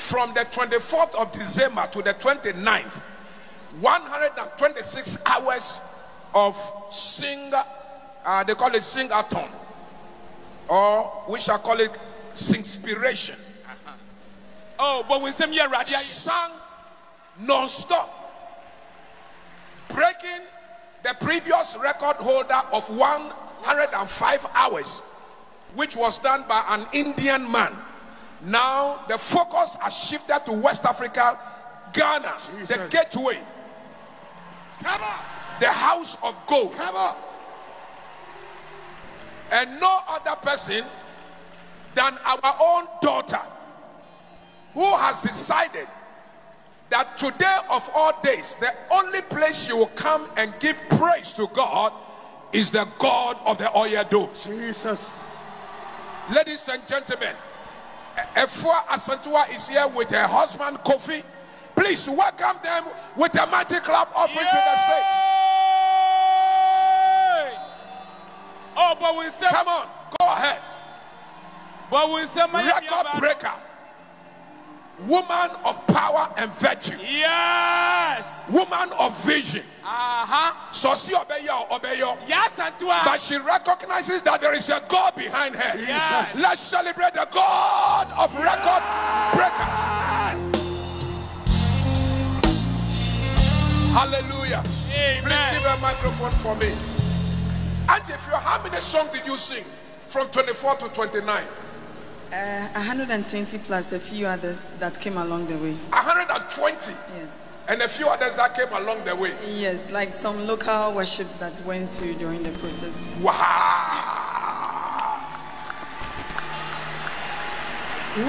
from the 24th of December to the 29th, 126 hours of sing, uh, they call it sing-a-thon, or we shall call it singspiration. oh but when some year radia Sang non-stop, breaking the previous record holder of 105 hours, which was done by an Indian man. Now the focus has shifted to West Africa, Ghana, the gateway, the house of gold. And no other person than our own daughter who has decided that today of all days the only place she will come and give praise to God is the God of the dome. Jesus. Ladies and gentlemen, Efua Asantewaa is here with her husband Kofi. Please welcome them with a mighty clap offering to the stage. Oh but when some Come on, go ahead. but when some Record breaker, woman of power and virtue. yes woman of vision. uh-huh So she obeyo, obeyo. yes antua But she recognizes that there is a God behind her. Yes. Let's celebrate the God of record breaker. Hallelujah. Please give amen a microphone for me. Auntie, if you how many songs did you sing from 24 to 29? Uh, 120 plus a few others that came along the way. 120. Yes. And a few others that came along the way. Yes, like some local worships that went through during the process. Wow.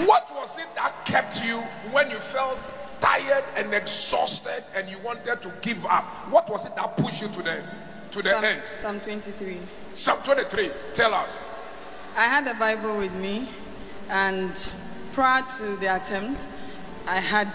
What was it that kept you when you felt tired and exhausted and you wanted to give up? What was it that pushed you to the to the Psalm, end? Psalm 23. Psalm 23. Tell us. I had the Bible with me, and prior to the attempt, I had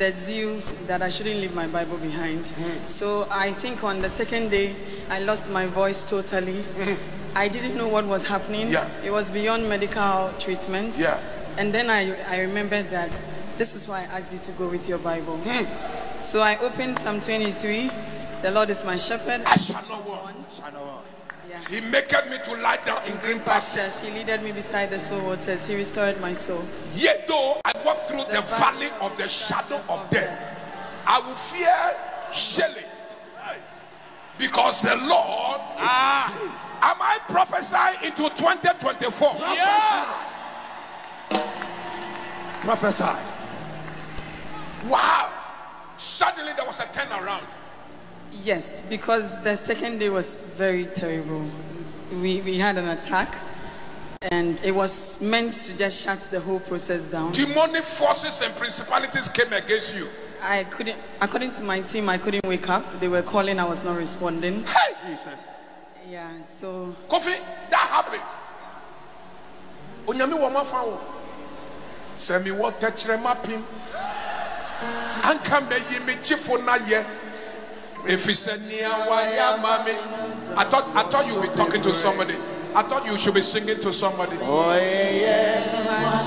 the zeal that I shouldn't leave my Bible behind. Mm. So I think on the second day, I lost my voice totally. Mm. I didn't know what was happening. Yeah. It was beyond medical treatment. Yeah. And then I, I remembered that this is why I asked you to go with your Bible. Mm. So I opened Psalm 23. The Lord is my shepherd. I shall not want. Yeah. He maketh me to lie down in green pastures. Pastures. He leaded me beside the still waters. He restored my soul. Yet though I walk through the valley of the shadow of death, I will fear surely. Because the Lord, Ah, am I prophesying into 2024? yeah Prophesy. Wow. Suddenly there was a turnaround. Yes, because the second day was very terrible. We, we had an attack, and it was meant to just shut the whole process down. Demonic forces and principalities came against you. I couldn't, according to my team, I couldn't wake up. They were calling, I was not responding. Hey, Jesus. Yeah, so Kofi, that happened. Onyame wɔ mafa wo. Sɛ mi wɔ tɛkyerɛma pim. Anka mɛyi mi gyefo na yɛ. Efi he said, wayɛ ama mi. I thought I thought you would be talking to somebody. I thought you should be singing to somebody. Oh, yeah, yeah.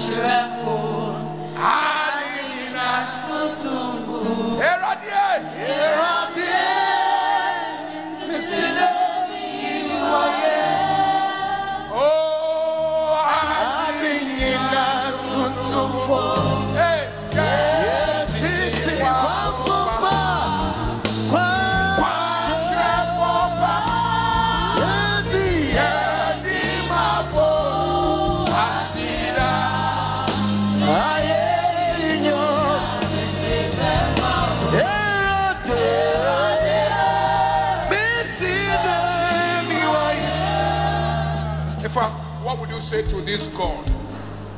Say to this God?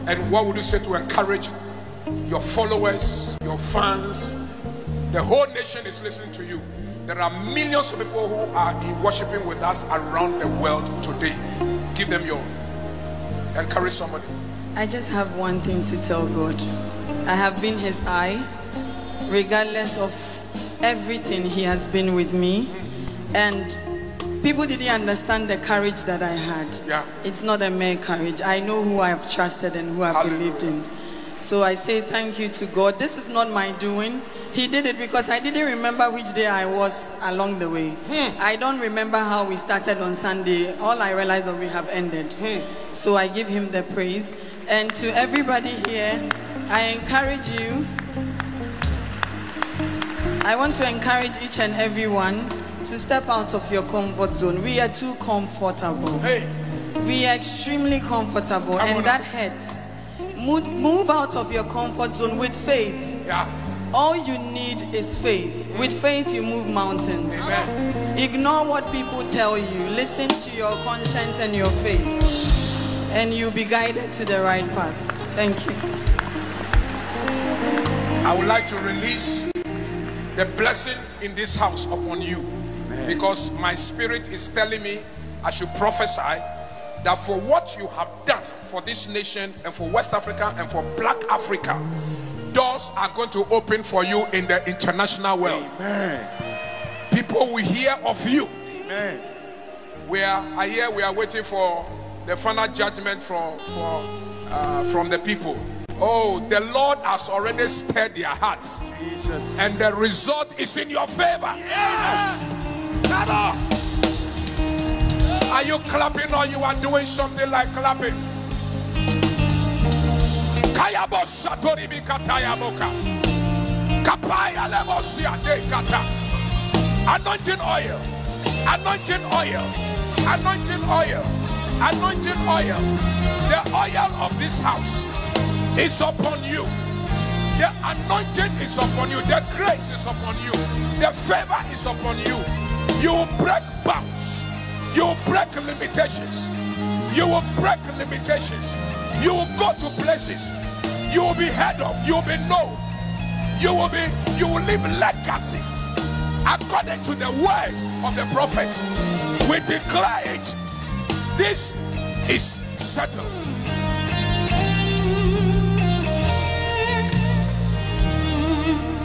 And what would you say to encourage your followers, your fans? The whole nation is listening to you. There are millions of people who are in worshiping with us around the world today. Give them your encourage somebody. I just have one thing to tell God. I have been his eye, regardless of everything, he has been with me. And people didn't understand the courage that I had. Yeah. It's not a mere courage. I know who I have trusted and who I have Hallelujah. believed in. So I say thank you to God. This is not my doing. He did it because I didn't remember which day I was along the way. Hmm. I don't remember how we started on Sunday. All I realized that we have ended. Hmm. So I give him the praise. And to everybody here, I encourage you. I want to encourage each and everyone to step out of your comfort zone. We are too comfortable. Hey, We are extremely comfortable, Come and that hurts. Move, move out of your comfort zone with faith. yeah. All you need is faith. With faith, you move mountains. Amen. Ignore what people tell you. Listen to your conscience and your faith, and you'll be guided to the right path. Thank you. I would like to release the blessing in this house upon you because my spirit is telling me I should prophesy that for what you have done for this nation and for West Africa and for Black Africa, doors are going to open for you in the international world. Amen. People will hear of you. Amen. We are I hear we are waiting for the final judgment from for uh, from the people. Oh, the Lord has already stirred their hearts. Jesus. and the result is in your favor. Are you clapping or you are doing something like clapping? Kayabo satori bi kataya boka. Kapaya lebo siya de kata. Anointing oil. Anointing oil. Anointing oil. Anointing oil. The oil of this house is upon you. The anointing is upon you. The grace is upon you. The favor is upon you. You will break bounds. You will break limitations. You will break limitations. You will go to places. You will be heard of. You will be known. You will be. You will leave legacies according to the word of the prophet. We declare it. This is settled.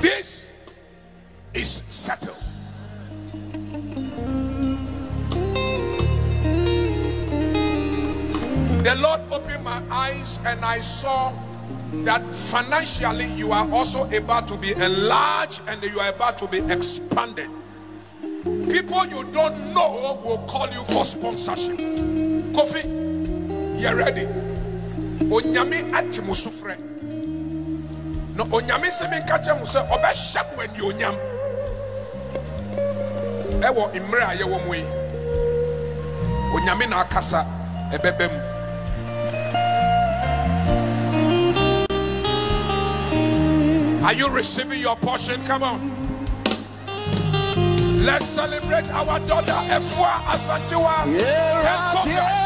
This is settled. The Lord opened my eyes and I saw that financially you are also about to be enlarged and you are about to be expanded. People you don't know will call you for sponsorship. Kofi, you're ready. Onyame ati frɛ. Na onyame sɛ menka kyerɛ mo sɛ ɔbɛhyɛ mo anuonyam. Ɛwɔ mmerɛ a yɛwɔ mu yi. Onyame na akasa ɛbɛbɛ Are you receiving your portion? Come on. Let's celebrate our daughter Efua Asantewaa. Enkoka.